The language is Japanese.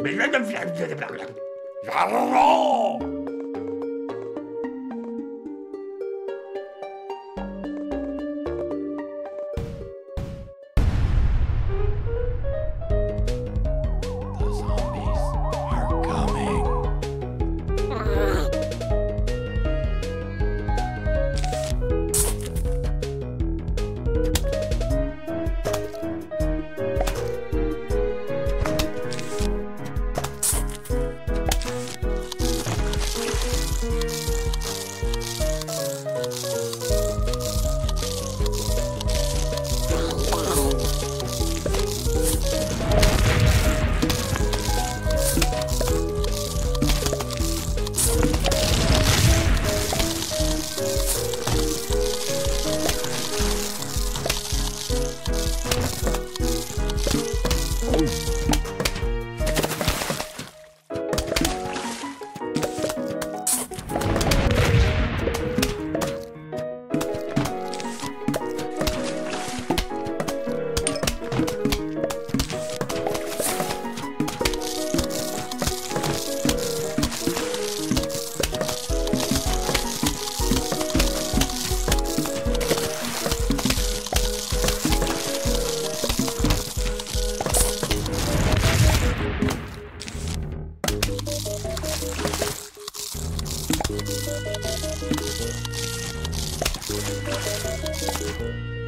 بالندم في الحب الحرام Thank you.